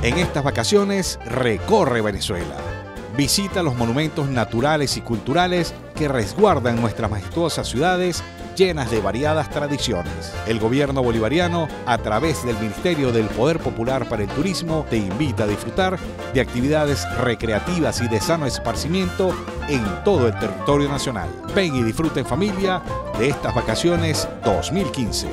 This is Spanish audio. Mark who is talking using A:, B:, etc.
A: En estas vacaciones recorre Venezuela. Visita los monumentos naturales y culturales que resguardan nuestras majestuosas ciudades llenas de variadas tradiciones. El gobierno bolivariano, a través del Ministerio del Poder Popular para el Turismo, te invita a disfrutar de actividades recreativas y de sano esparcimiento en todo el territorio nacional. Ven y disfruta en familia de estas vacaciones 2015.